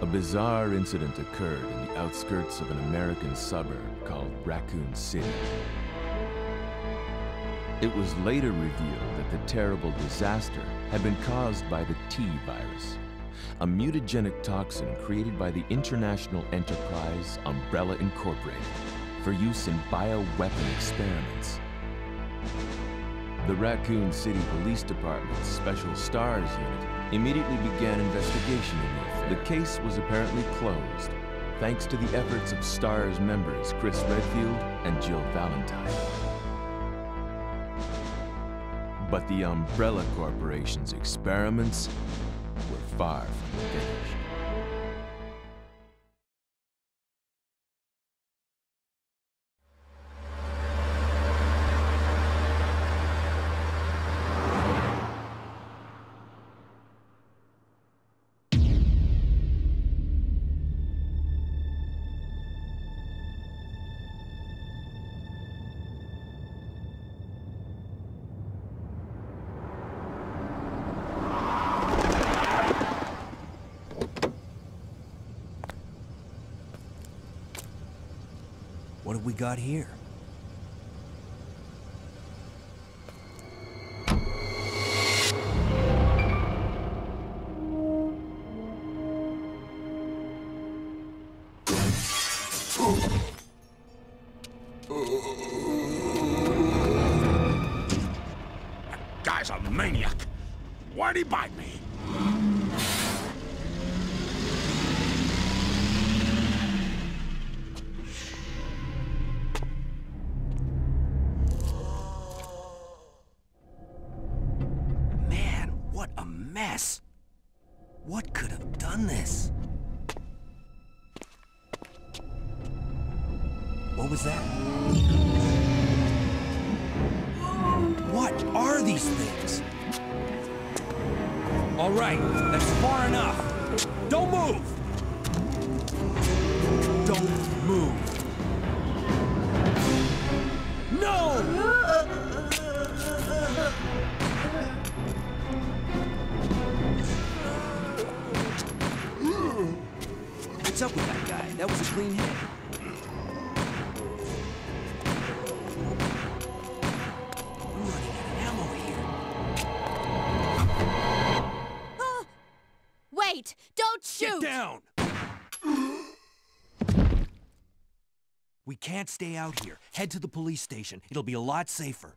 A bizarre incident occurred in the outskirts of an American suburb called Raccoon City. It was later revealed that the terrible disaster had been caused by the T virus, a mutagenic toxin created by the international enterprise Umbrella Incorporated for use in bioweapon experiments. The Raccoon City Police Department's Special STARS unit immediately began investigation. The case was apparently closed, thanks to the efforts of STARS members Chris Redfield and Jill Valentine. But the Umbrella Corporation's experiments were far from finished. Have we got here? Guy's a maniac. Why'd he bite me? Right, that's far enough. Don't move! Don't move. No! What's up with that guy? That was a clean hit. We can't stay out here. Head to the police station. It'll be a lot safer.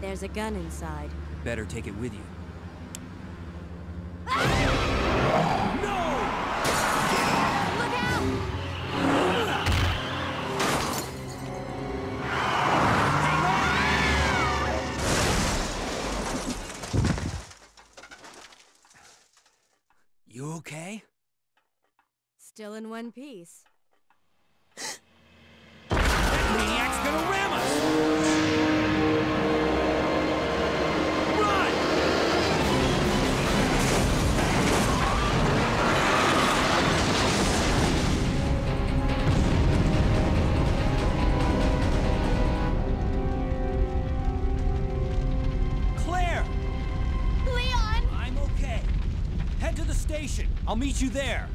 There's a gun inside. Better take it with you. Look out! You okay? Still in one piece. Station. I'll meet you there.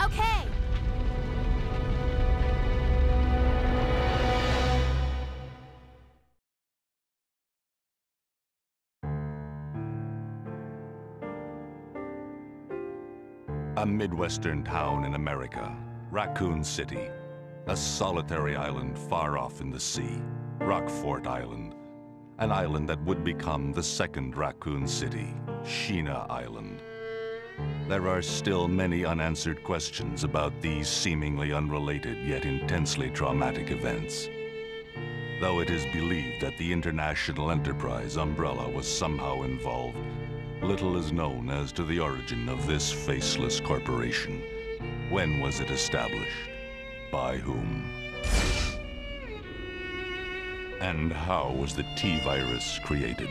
Okay! A Midwestern town in America, Raccoon City. A solitary island far off in the sea, Rockfort Island. An island that would become the second Raccoon City, Sheena Island. There are still many unanswered questions about these seemingly unrelated yet intensely traumatic events. Though it is believed that the international enterprise Umbrella was somehow involved, little is known as to the origin of this faceless corporation. When was it established? By whom? And how was the T-virus created?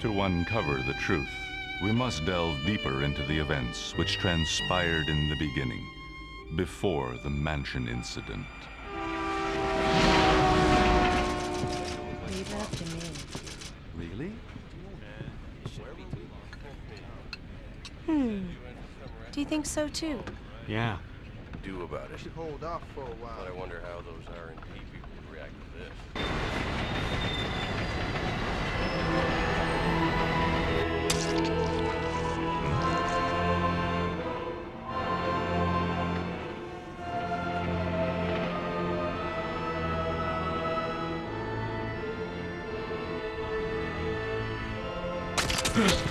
To uncover the truth, we must delve deeper into the events which transpired in the beginning, before the mansion incident. We left him in. Really? Hmm. Do you think so too? Yeah. do about it. should hold off for a But I wonder how those R&D people would react to this. It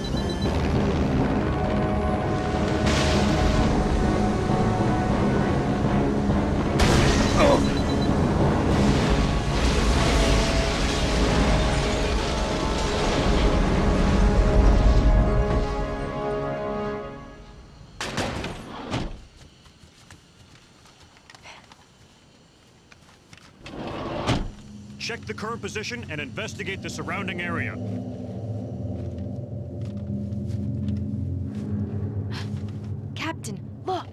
Check the current position and investigate the surrounding area. Captain, look!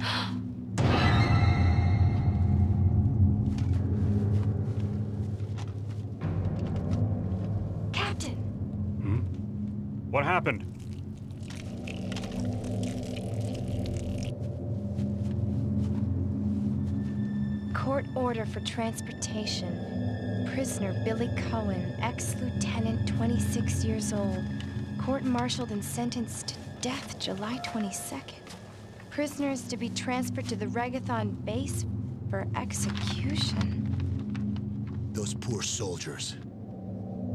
Captain! Hmm? What happened? Order for transportation. Prisoner Billy Coen, ex-lieutenant, 26 years old. Court-martialed and sentenced to death July 22nd. Prisoners to be transferred to the Regaith base for execution. Those poor soldiers.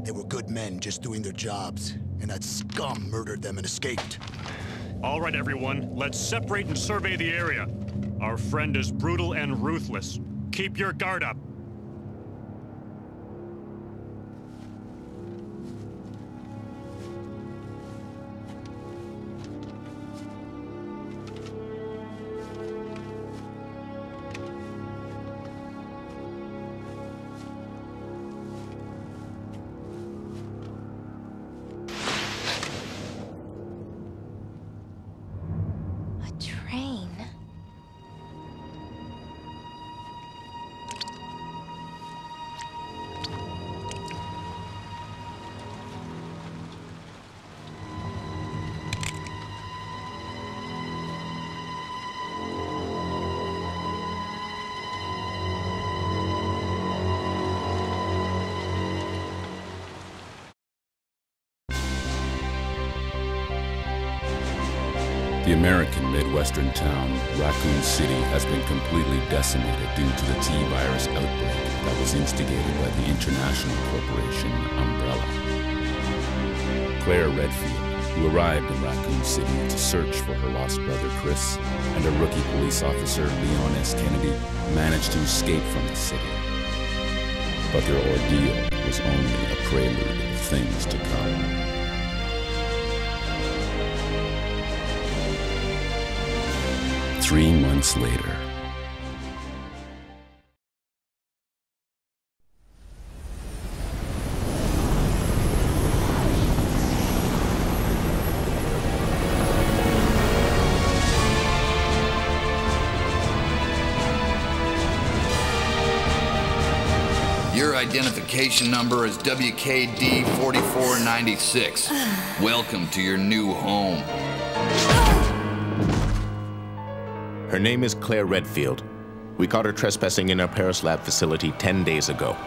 They were good men just doing their jobs, and that scum murdered them and escaped. All right, everyone, let's separate and survey the area. Our friend is brutal and ruthless. Keep your guard up. American Midwestern town, Raccoon City, has been completely decimated due to the T-virus outbreak that was instigated by the international corporation Umbrella. Claire Redfield, who arrived in Raccoon City to search for her lost brother Chris, and a rookie police officer, Leon S. Kennedy, managed to escape from the city. But their ordeal was only a prelude of things to come. Three months later, Your identification number is WKD 4496. Welcome to your new home. Her name is Claire Redfield. We caught her trespassing in our Paris lab facility 10 days ago.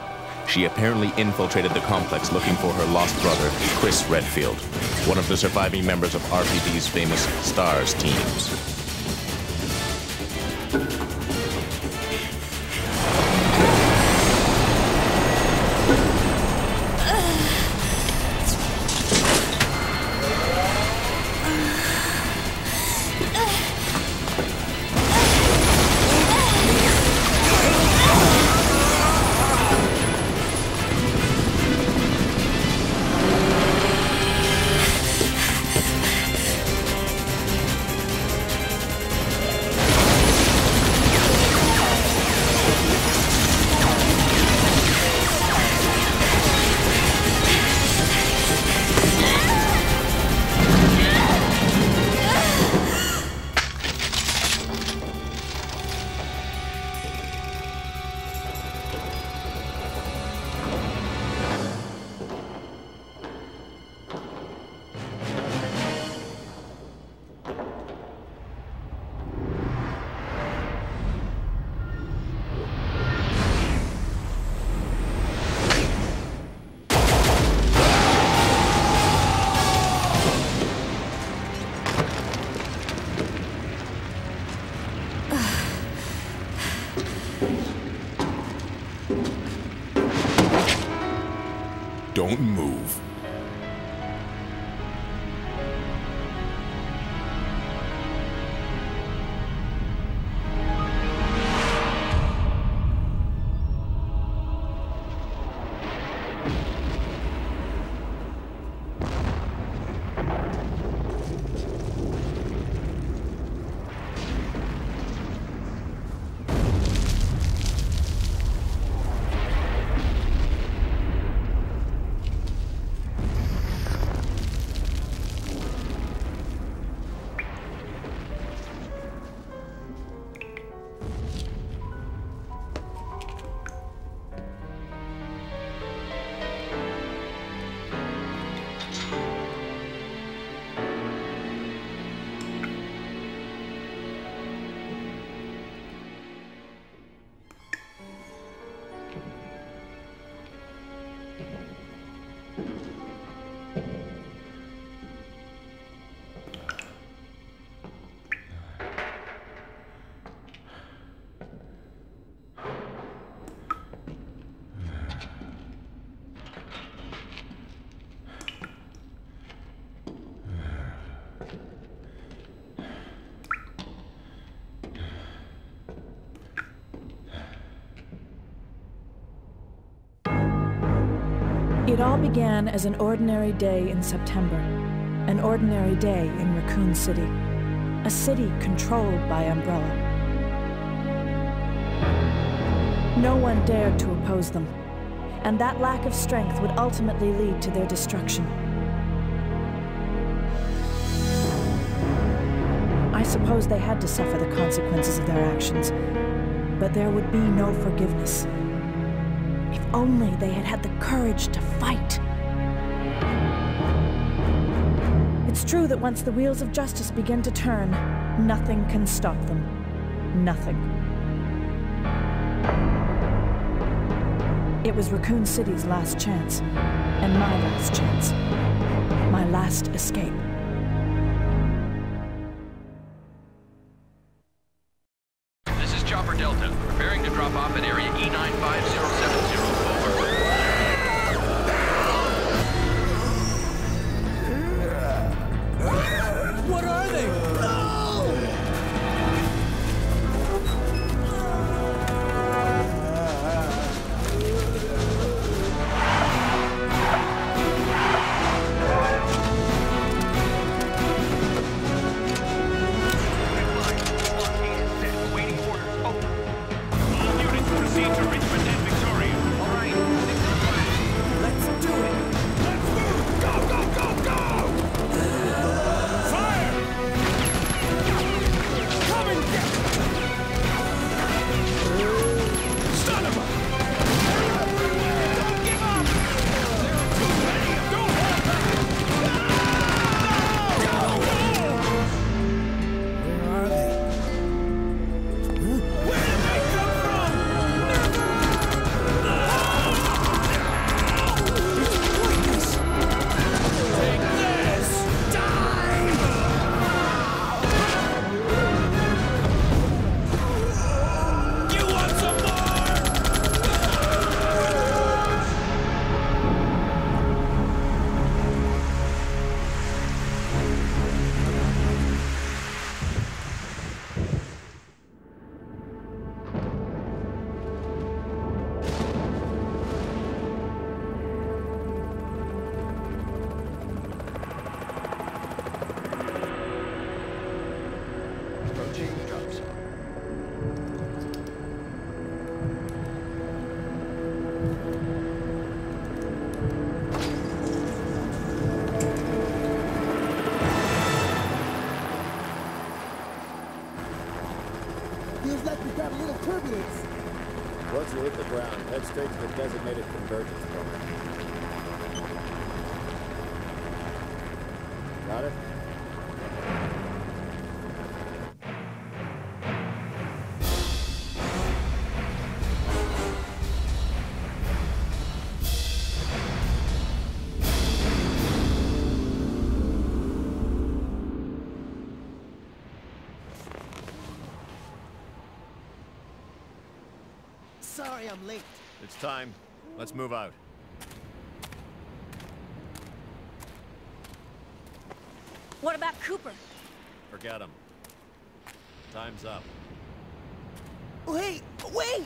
She apparently infiltrated the complex looking for her lost brother, Chris Redfield, one of the surviving members of RPD's famous STARS teams. Don't move. It all began as an ordinary day in September. An ordinary day in Raccoon City. A city controlled by Umbrella. No one dared to oppose them, and that lack of strength would ultimately lead to their destruction. I suppose they had to suffer the consequences of their actions, but there would be no forgiveness. Only they had had the courage to fight. It's true that once the wheels of justice begin to turn, nothing can stop them. Nothing. It was Raccoon City's last chance, and my last chance. My last escape. To the designated convergence point. Got it? Sorry I'm late. It's time. Let's move out. What about Cooper? Forget him. Time's up. Wait, wait!